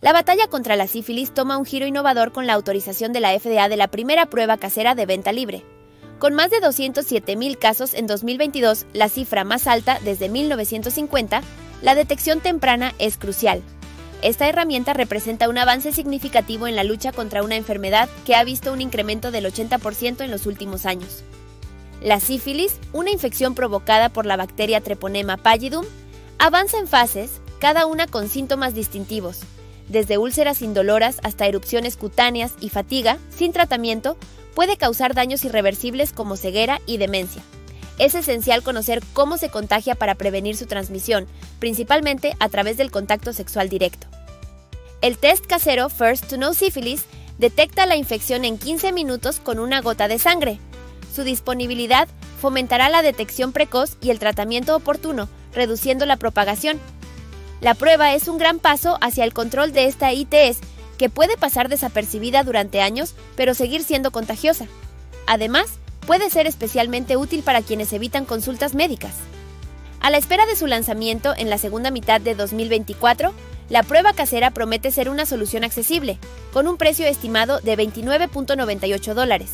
La batalla contra la sífilis toma un giro innovador con la autorización de la FDA de la primera prueba casera de venta libre. Con más de 207.000 casos en 2022, la cifra más alta desde 1950, la detección temprana es crucial. Esta herramienta representa un avance significativo en la lucha contra una enfermedad que ha visto un incremento del 80% en los últimos años. La sífilis, una infección provocada por la bacteria Treponema pallidum, avanza en fases, cada una con síntomas distintivos, desde úlceras indoloras hasta erupciones cutáneas y fatiga, sin tratamiento, puede causar daños irreversibles como ceguera y demencia. Es esencial conocer cómo se contagia para prevenir su transmisión, principalmente a través del contacto sexual directo. El test casero First to Know Syphilis detecta la infección en 15 minutos con una gota de sangre. Su disponibilidad fomentará la detección precoz y el tratamiento oportuno, reduciendo la propagación. La prueba es un gran paso hacia el control de esta ITS que puede pasar desapercibida durante años, pero seguir siendo contagiosa. Además, puede ser especialmente útil para quienes evitan consultas médicas. A la espera de su lanzamiento en la segunda mitad de 2024, la prueba casera promete ser una solución accesible, con un precio estimado de 29.98 dólares.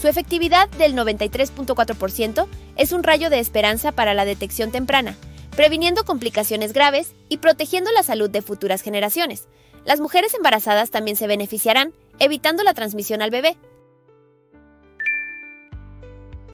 Su efectividad del 93.4% es un rayo de esperanza para la detección temprana, previniendo complicaciones graves y protegiendo la salud de futuras generaciones, las mujeres embarazadas también se beneficiarán, evitando la transmisión al bebé,